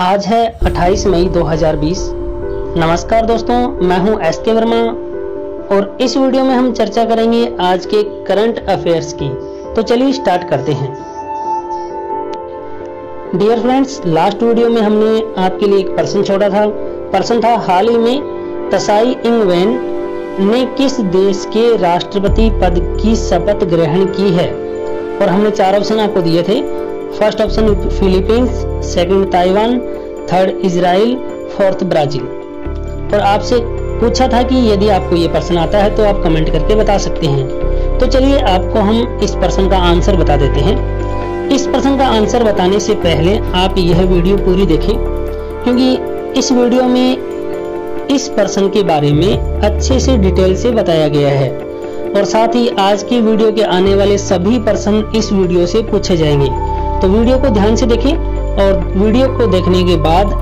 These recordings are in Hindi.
आज है 28 मई 2020 नमस्कार दोस्तों, मैं हूँ एस के वर्मा और इस वीडियो में हम चर्चा करेंगे आज के करंट अफेयर्स की। तो चलिए स्टार्ट करते हैं। डियर फ्रेंड्स लास्ट वीडियो में हमने आपके लिए एक पर्सन छोड़ा था। पर्सन था, हाल ही में तसाई इंगवेन ने किस देश के राष्ट्रपति पद की शपथ ग्रहण की है? और हमने चार ऑप्शन आपको दिए थे। First option Philippines second Taiwan third Israel fourth Brazil और आपसे पूछा था कि यदि आपको ये पर्सन आता है तो आप कमेंट करके बता सकते हैं। तो चलिए आपको हम इस प्रश्न का आंसर बता देते हैं। इस प्रश्न का आंसर बताने से पहले आप यह वीडियो पूरी देखें, क्योंकि इस वीडियो में इस पर्सन के बारे में अच्छे से डिटेल से बताया गया है। और साथ ही आज की वीडियो के आने वाले सभी पर्सन इस वीडियो से पूछे जाएँगे। तो वीडियो को ध्यान से देखें और वीडियो को देखने के बाद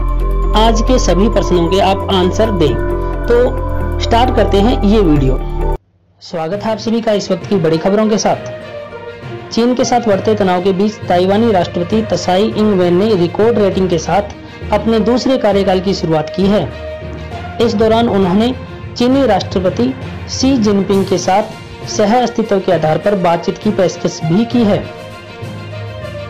आज के सभी प्रश्नों के आप आंसर दें। तो स्टार्ट करते हैं ये वीडियो। स्वागत है आप सभी का इस वक्त की बड़ी खबरों के साथ। चीन के साथ बढ़ते तनाव के बीच ताइवानी राष्ट्रपति तसाई इंग वेन ने रिकॉर्ड रेटिंग के साथ अपने दूसरे कार्यकाल की शुरुआत की है। इस दौरान उन्होंने चीनी राष्ट्रपति सी जिनपिंग के साथ सह अस्तित्व के आधार पर बातचीत की पेशकश भी की है।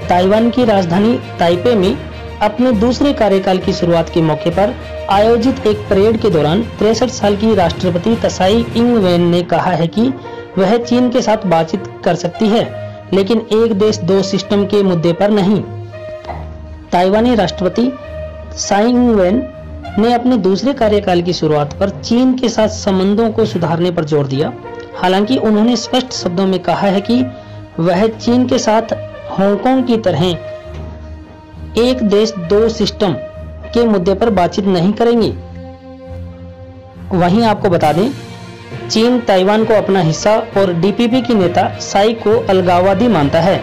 ताइवान की राजधानी ताइपे में अपने दूसरे कार्यकाल की शुरुआत के मौके पर आयोजित एक परेड के दौरान तिरसठ साल की राष्ट्रपति तसाई इंग वेन ने कहा है कि वह चीन के साथ बातचीत कर सकती है, लेकिन एक देश दो सिस्टम के मुद्दे पर नहीं। ताइवानी राष्ट्रपति साई इंग वेन ने अपने दूसरे कार्यकाल की शुरुआत पर चीन के साथ संबंधों को सुधारने पर ज़ोर दिया। हालाँकि उन्होंने स्पष्ट शब्दों में कहा है कि वह चीन के साथ हांगकांग की तरह एक देश दो सिस्टम के मुद्दे पर बातचीत नहीं करेंगे। वहीं आपको बता दें, चीन ताइवान को अपना हिस्सा और डीपीपी की नेता साई को अलगाववादी मानता है।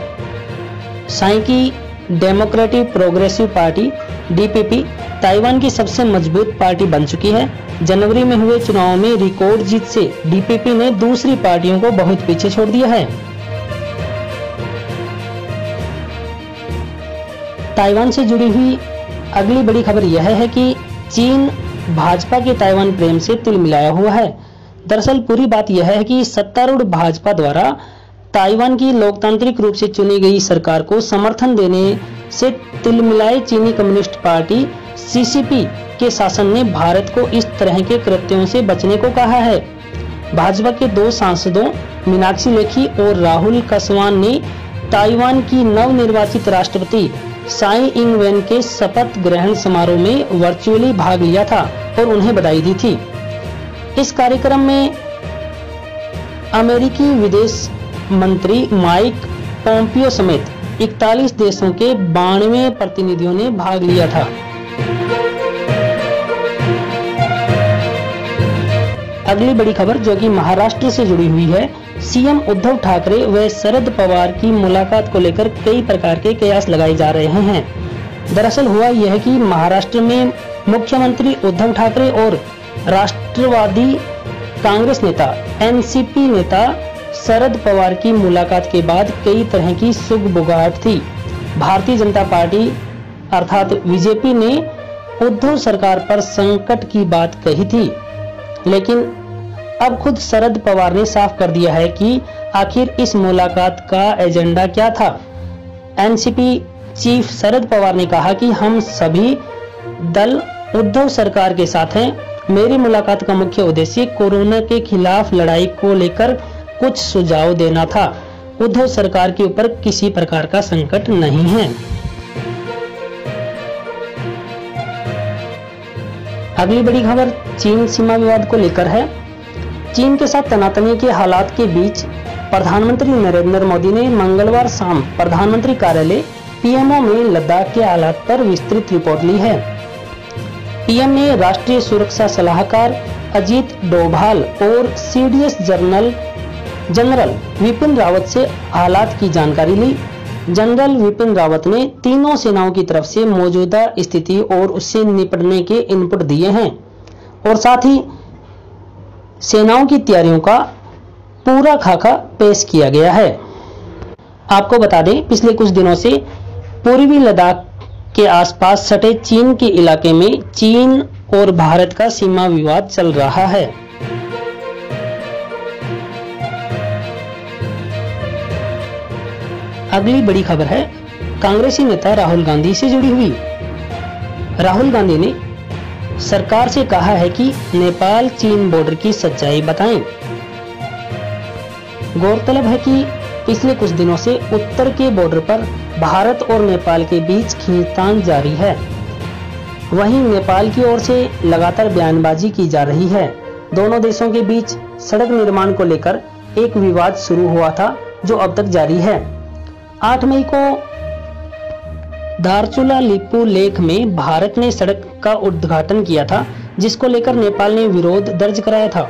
साई की Democratic Progressive Party DPP Taiwan की सबसे मज़बूत पार्टी बन चुकी है। जनवरी में हुए चुनाव में रिकॉर्ड जीत से डीपीपी ने दूसरी पार्टियों को बहुत पीछे छोड़ दिया है। ताइवान से जुड़ी हुई अगली बड़ी खबर यह है कि चीन भाजपा के ताइवान प्रेम से तिल मिलाया हुआ है। दरअसल पूरी बात यह है कि सत्तारूढ़ भाजपा द्वारा ताइवान की लोकतांत्रिक रूप से चुनी गई सरकार को समर्थन देने से तिल मिलाए चीनी कम्युनिस्ट पार्टी सीसीपी के शासन ने भारत को इस तरह के कृत्यों से बचने को कहा है। भाजपा के दो सांसदों मीनाक्षी लेखी और राहुल कसवान ने ताइवान की नवनिर्वाचित राष्ट्रपति साई इंग वेन के शपथ ग्रहण समारोह में वर्चुअली भाग लिया था और उन्हें बधाई दी थी। इस कार्यक्रम में अमेरिकी विदेश मंत्री माइक पोम्पियो समेत 41 देशों के बानवे प्रतिनिधियों ने भाग लिया था। अगली बड़ी खबर जो कि महाराष्ट्र से जुड़ी हुई है। सीएम उद्धव ठाकरे व शरद पवार की मुलाकात को लेकर कई प्रकार के कयास लगाए जा रहे हैं। दरअसल हुआ यह कि महाराष्ट्र में मुख्यमंत्री उद्धव ठाकरे और राष्ट्रवादी कांग्रेस नेता, एनसीपी नेता शरद पवार की मुलाकात के बाद कई तरह की सुख बुगाहट थी। भारतीय जनता पार्टी अर्थात बीजेपी ने उद्धव सरकार पर संकट की बात कही थी। लेकिन अब खुद शरद पवार ने साफ़ कर दिया है कि आखिर इस मुलाकात का एजेंडा क्या था। एनसीपी चीफ शरद पवार ने कहा कि हम सभी दल उद्धव सरकार के साथ हैं। मेरी मुलाकात का मुख्य उद्देश्य कोरोना के खिलाफ लड़ाई को लेकर कुछ सुझाव देना था। उद्धव सरकार के ऊपर किसी प्रकार का संकट नहीं है। अगली बड़ी खबर चीन सीमा विवाद को लेकर है। चीन के साथ तनातनी के हालात के बीच प्रधानमंत्री नरेंद्र मोदी ने मंगलवार शाम प्रधानमंत्री कार्यालय पीएमओ में लद्दाख के हालात पर विस्तृत रिपोर्ट ली है। पीएम ने राष्ट्रीय सुरक्षा सलाहकार अजीत डोभाल और CDS General General Bipin Rawat से हालात की जानकारी ली। जनरल विपिन रावत ने तीनों सेनाओं की तरफ़ से मौजूदा स्थिति और उससे निपटने के इनपुट दिए हैं। और साथ ही सेनाओं की तैयारियों का पूरा खाका पेश किया गया है। आपको बता दें, पिछले कुछ दिनों से पूर्वी लद्दाख के आसपास सटे चीन के इलाके में चीन और भारत का सीमा विवाद चल रहा है। अगली बड़ी खबर है, कांग्रेसी नेता राहुल गांधी से जुड़ी हुई। राहुल गांधी ने सरकार से कहा है कि नेपाल चीन बॉर्डर की सच्चाई बताएँ। गौरतलब है कि पिछले कुछ दिनों से उत्तर के बॉर्डर पर भारत और नेपाल के बीच खींचतान जारी है। वहीं नेपाल की ओर से लगातार बयानबाजी की जा रही है। दोनों देशों के बीच सड़क निर्माण को लेकर एक विवाद शुरू हुआ था, जो अब तक जारी है। 8 मई को दारचूला लिपू लेख में भारत ने सड़क का उद्घाटन किया था, जिसको लेकर नेपाल ने विरोध दर्ज कराया था।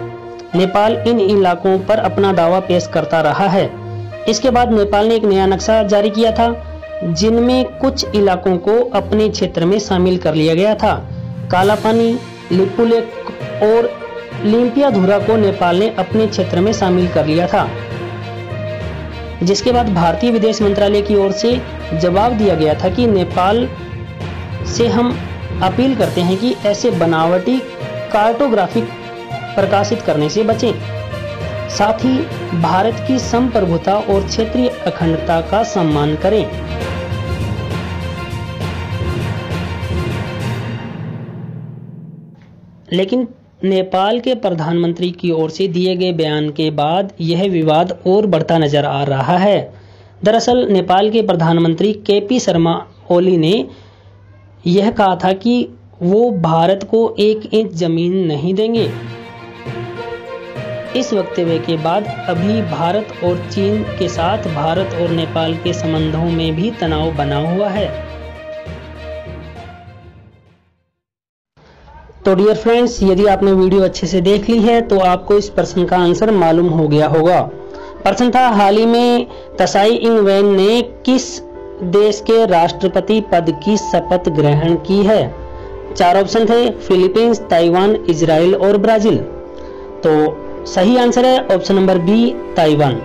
नेपाल इन इलाकों पर अपना दावा पेश करता रहा है। इसके बाद नेपाल ने एक नया नक्शा जारी किया था, जिनमें कुछ इलाकों को अपने क्षेत्र में शामिल कर लिया गया था। काला पानी लिपू लेक और लिम्पिया धुरा को नेपाल ने अपने क्षेत्र में शामिल कर लिया था। जिसके बाद भारतीय विदेश मंत्रालय की ओर से जवाब दिया गया था कि नेपाल से हम अपील करते हैं कि ऐसे बनावटी कार्टोग्राफिक प्रकाशित करने से बचें। साथ ही भारत की संप्रभुता और क्षेत्रीय अखंडता का सम्मान करें। लेकिन नेपाल के प्रधानमंत्री की ओर से दिए गए बयान के बाद यह विवाद और बढ़ता नज़र आ रहा है। दरअसल, नेपाल के प्रधानमंत्री के पी शर्मा ओली ने यह कहा था कि वो भारत को एक इंच ज़मीन नहीं देंगे। इस वक्तव्य के बाद अभी भारत और चीन के साथ भारत और नेपाल के संबंधों में भी तनाव बना हुआ है। तो डियर फ्रेंड्स यदि आपने वीडियो अच्छे से देख ली है तो आपको इस प्रश्न का आंसर मालूम हो गया होगा। प्रश्न था, हाल ही में तसाई इंग वैन ने किस देश के राष्ट्रपति पद की शपथ ग्रहण की है? चार ऑप्शन थे फिलीपींस ताइवान इजराइल और ब्राज़ील तो सही आंसर है ऑप्शन नंबर बी ताइवान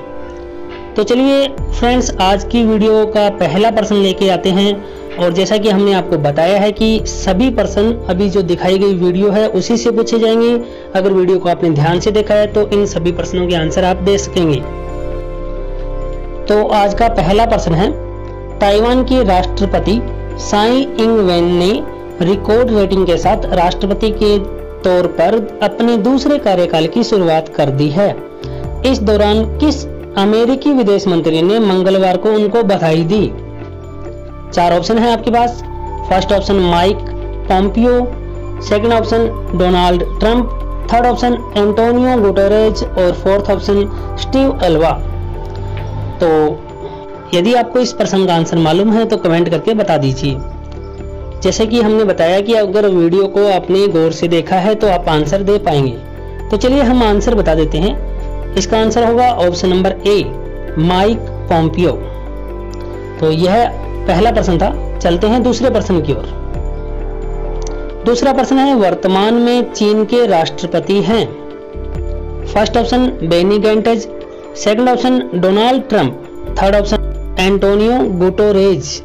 तो चलिए फ्रेंड्स आज की वीडियो का पहला प्रश्न लेके आते हैं। और जैसा कि हमने आपको बताया है कि सभी प्रश्न अभी जो दिखाई गई वीडियो है, उसी से पूछे जाएँगे। अगर वीडियो को आपने ध्यान से देखा है तो इन सभी प्रश्नों के आंसर आप दे सकेंगे। तो आज का पहला प्रश्न है, ताइवान के राष्ट्रपति साई इंग वेन ने रिकॉर्ड रेटिंग के साथ राष्ट्रपति के तौर पर अपने दूसरे कार्यकाल की शुरुआत कर दी है। इस दौरान किस अमेरिकी विदेश मंत्री ने मंगलवार को उनको बधाई दी? चार ऑप्शन है आपके पास। First option Mike Pompeo, second option Donald Trump, third option Antonio Guterres और फोर्थ ऑप्शन स्टीव एल्वा तो यदि आपको इस प्रश्न का आंसर मालूम है तो कमेंट करके बता दीजिए। जैसे कि हमने बताया कि अगर वीडियो को आपने गौर से देखा है तो आप आंसर दे पाएँगे। तो चलिए हम आंसर बता देते हैं। इसका आंसर होगा option number A, Mike Pompeo. तो यह पहला प्रश्न था, चलते हैं दूसरे प्रश्न की ओर। दूसरा प्रश्न है, वर्तमान में चीन के राष्ट्रपति हैं। First option, Benny Gantz. Second option, Donald Trump. Third option, Antonio Guterres.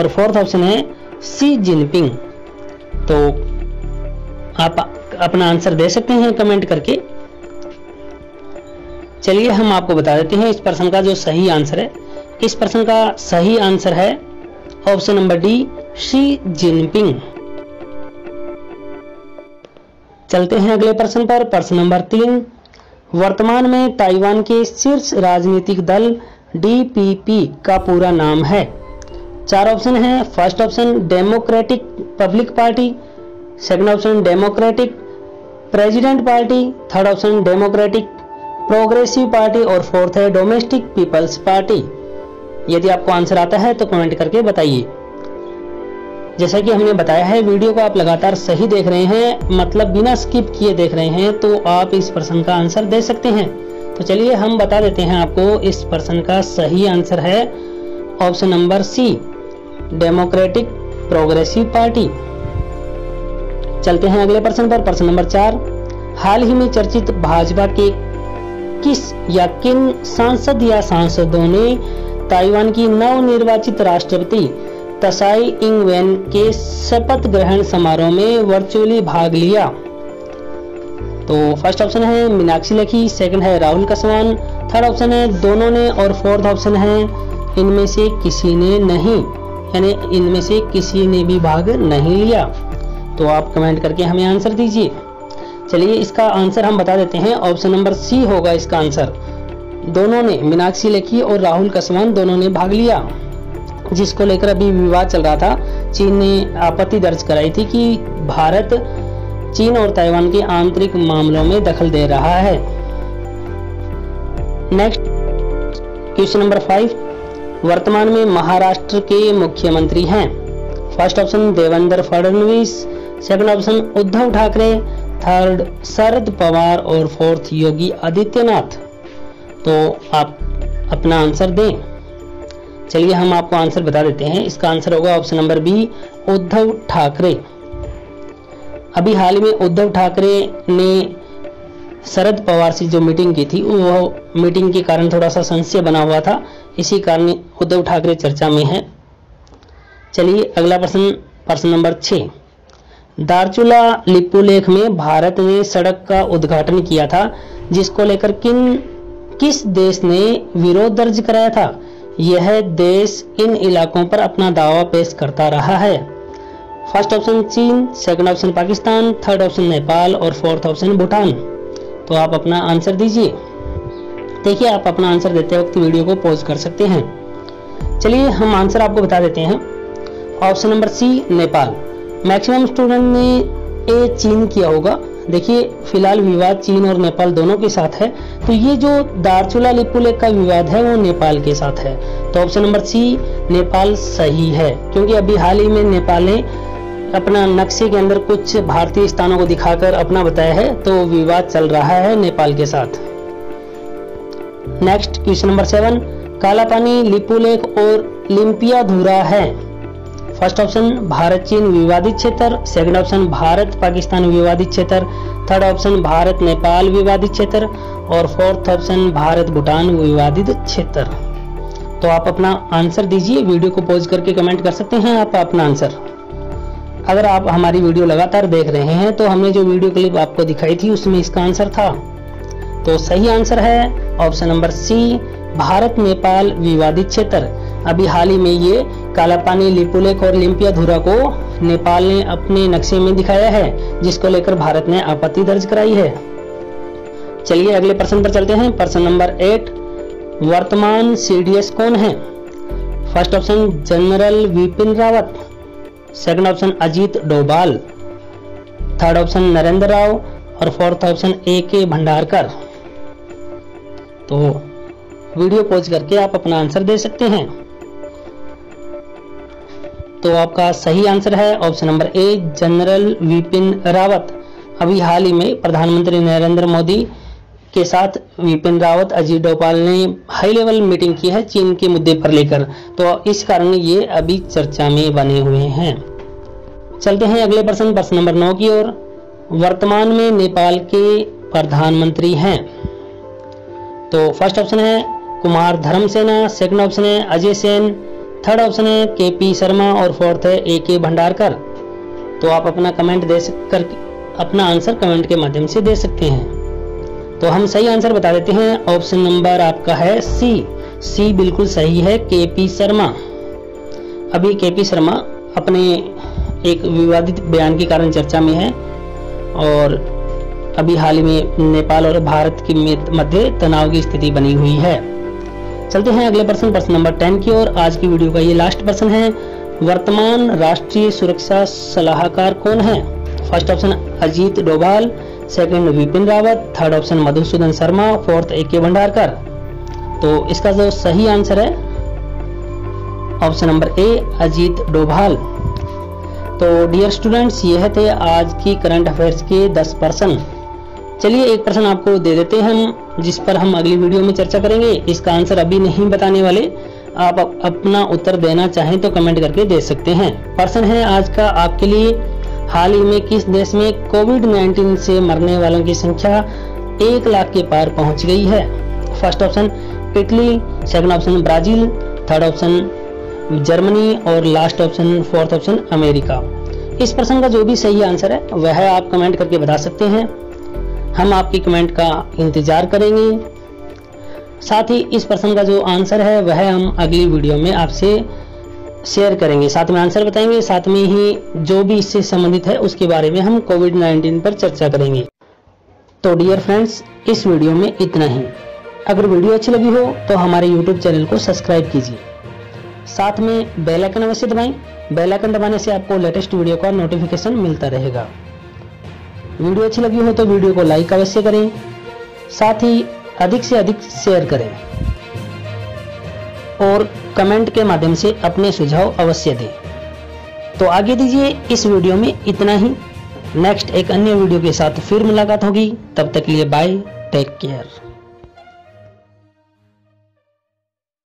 और फोर्थ ऑप्शन है, सी जिनपिंग। तो आप अपना आंसर दे सकते हैं कमेंट करके। चलिए, हम आपको बता देते हैं इस प्रश्न का जो सही आंसर है। इस प्रश्न का सही आंसर है option number D, Xi Jinping. चलते हैं अगले प्रश्न पर। प्रश्न नंबर तीन, वर्तमान में ताइवान के शीर्ष राजनीतिक दल डीपीपी का पूरा नाम है। चार ऑप्शन है। First option, Democratic Public Party. Second option, Democratic President Party. Third option, Democratic Progressive Party. और फोर्थ है, डोमेस्टिक पीपल्स पार्टी। यदि आपको आंसर आता है तो कमेंट करके बताइए। जैसा कि हमने बताया है, वीडियो को आप लगातार सही देख रहे हैं मतलब बिना स्किप किए देख रहे हैं तो आप इस प्रश्न का आंसर दे सकते हैं। तो चलिए, हम बता देते हैं आपको, इस प्रश्न का सही आंसर है option number C, Democratic Progressive Party. चलते हैं अगले प्रश्न पर। प्रश्न नंबर चार, हाल ही में चर्चित भाजपा के किस या किन सांसद या सांसदों ने ताइवान की नव निर्वाचित राष्ट्रपति तसाई इंग वेन के शपथ ग्रहण समारोह में वर्चुअली भाग लिया। तो फ़र्स्ट ऑप्शन है मीनाक्षी लेखी सेकंड है राहुल कसवान थर्ड ऑप्शन है दोनों ने और फोर्थ ऑप्शन है इनमें से किसी ने नहीं, यानी इनमें से किसी ने भी भाग नहीं लिया। तो आप कमेंट करके हमें आंसर दीजिए। चलिए इसका आंसर हम बता देते हैं ऑप्शन नंबर सी होगा इसका आंसर दोनों ने मीनाक्षी लेखी और राहुल कसवान दोनों ने भाग लिया, जिसको लेकर अभी विवाद चल रहा था। चीन ने आपत्ति दर्ज कराई थी कि भारत चीन और ताइवान के आंतरिक मामलों में दखल दे रहा है। नेक्स्ट क्वेश्चन नंबर फाइव वर्तमान में महाराष्ट्र के मुख्यमंत्री हैं। First option Devendra Fadnavis. Second option Uddhav Thackeray. Third Sharad Pawar और फोर्थ योगी आदित्यनाथ। तो आप अपना आंसर दें। चलिए हम आपको आंसर बता देते हैं। इसका आंसर होगा option number B, Uddhav Thackeray. अभी हाल में उद्धव ठाकरे ने शरद पवार से जो मीटिंग की थी, वो मीटिंग के कारण थोड़ा सा संशय बना हुआ था। इसी कारण उद्धव ठाकरे चर्चा में है। चलिए अगला प्रश्न प्रश्न नंबर छ दारचूला लिपुलेख में भारत ने सड़क का उद्घाटन किया था, जिसको लेकर किन किस देश ने विरोध दर्ज कराया था? यह देश इन इलाकों पर अपना दावा पेश करता रहा है। फ़र्स्ट ऑप्शन चीन, second option Pakistan, third option Nepal और फोर्थ ऑप्शन भूटान। तो आप अपना आंसर दीजिए। देखिए, आप अपना आंसर देते वक्त वीडियो को पॉज कर सकते हैं। चलिए, हम आंसर आपको बता देते हैं। Option number C, Nepal. Maximum student ने ए चीन किया होगा। देखिए, फ़िलहाल विवाद चीन और नेपाल दोनों के साथ है। तो ये जो दारचूला लिपुलेख का विवाद है, वो नेपाल के साथ है। तो ऑप्शन नंबर सी नेपाल सही है। क्योंकि अभी हाल ही में नेपाल ने अपना नक्शे के अंदर कुछ भारतीय स्थानों को दिखाकर अपना बताया है तो विवाद चल रहा है नेपाल के साथ। नेक्स्ट क्वेश्चन नंबर सेवन काला पानी लिपुलेख और लिम्पिया धूरा है। फ़र्स्ट ऑप्शन भारत, चीन विवादित क्षेत्र। सेकंड ऑप्शन भारत, पाकिस्तान विवादित क्षेत्र। थर्ड ऑप्शन भारत, नेपाल विवादित क्षेत्र। और फोर्थ ऑप्शन भारत, भूटान विवादित क्षेत्र। तो आप अपना आंसर दीजिए, वीडियो को पॉज करके कमेंट कर सकते हैं आप अपना आंसर। अगर आप हमारी वीडियो लगातार देख रहे हैं तो हमने जो वीडियो क्लिप आपको दिखाई थी, उसमें इसका आंसर था। तो सही आंसर है option number C, Bharat, Nepal विवादित क्षेत्र। अभी हाल ही में ये कालापानी, लिपुलेख और लिम्पिया धुरा को नेपाल ने अपने नक्शे में दिखाया है, जिसको लेकर भारत ने आपत्ति दर्ज कराई है। चलिए अगले प्रश्न पर चलते हैं। प्रश्न नंबर एट वर्तमान सीडीएस कौन है? First option General Bipin Rawat, second option Ajit Doval, third option Narendra Rao और fourth option A K Bhandarkar. तो वीडियो पॉज करके आप अपना आंसर दे सकते हैं। तो आपका सही आंसर है option number A General Bipin Rawat अभी हाल ही में प्रधानमंत्री नरेंद्र मोदी के साथ विपिन रावत अजीत डोभाल ने हाई लेवल मीटिंग की है चीन के मुद्दे पर लेकर। तो इस कारण ये अभी चर्चा में बने हुए हैं। चलते हैं अगले प्रश्न प्रश्न नंबर नौ की ओर। वर्तमान में नेपाल के प्रधानमंत्री हैं। तो फ़र्स्ट ऑप्शन है कुमार धर्मसेना सेकंड ऑप्शन है अजय सेन थर्ड ऑप्शन है के पी शर्मा और फोर्थ है ए के भंडारकर तो आप अपना कमेंट दे सक, कर, अपना आंसर कमेंट के माध्यम से दे सकते हैं। तो हम सही आंसर बता देते हैं। ऑप्शन नंबर आपका है सी सी बिल्कुल सही है के पी शर्मा अभी के पी शर्मा अपने एक विवादित बयान के कारण चर्चा में है और अभी हाल ही में नेपाल और भारत के मध्य तनाव की स्थिति बनी हुई है। चलते हैं अगले प्रश्न प्रश्न नंबर टेन की ओर। आज की वीडियो का ये लास्ट प्रश्न है, वर्तमान राष्ट्रीय सुरक्षा सलाहकार कौन है? First option Ajit Doval. Second Bipin Rawat. Third option Madhusudan Sharma. Fourth A K Bhandarkar. तो इसका जो सही आंसर है option number A Ajit Doval. तो डियर स्टूडेंट्स यह थे आज की करंट अफेयर्स के 10 पर्सन चलिए एक प्रश्न आपको दे देते हैं हम। जिस पर हम अगली वीडियो में चर्चा करेंगे, इसका आंसर अभी नहीं बताने वाले। आप अपना उत्तर देना चाहें तो कमेंट करके दे सकते हैं। प्रश्न है आज का आपके लिए। हाल ही में किस देश में कोविड 19 से मरने वालों की संख्या एक लाख के पार पहुँच गई है? First option, Italy. Second option, Brazil. Third option, Germany. और last option, fourth option, America. इस प्रश्न का जो भी सही आंसर है, वह आप कमेंट करके बता सकते हैं। हम आपकी कमेंट का इंतज़ार करेंगे। साथ ही इस प्रश्न का जो आंसर है, वह हम अगली वीडियो में आपसे शेयर करेंगे। साथ में आंसर बताएँगे, साथ में ही जो भी इससे संबंधित है, उसके बारे में हम कोविड 19 पर चर्चा करेंगे। तो डियर फ्रेंड्स इस वीडियो में इतना ही। अगर वीडियो अच्छी लगी हो तो हमारे यूट्यूब चैनल को सब्सक्राइब कीजिए। साथ में बेल आइकन अवश्य दबाएँ। बेल आइकन दबाने से आपको लेटेस्ट वीडियो का नोटिफिकेशन मिलता रहेगा। वीडियो अच्छी लगी हो तो वीडियो को लाइक अवश्य करें, साथ ही अधिक से अधिक शेयर करें और कमेंट के माध्यम से अपने सुझाव अवश्य दें। तो आगे दीजिए इस वीडियो में इतना ही। नेक्स्ट एक अन्य वीडियो के साथ फिर मुलाकात होगी। तब तक के लिए बाय टेक केयर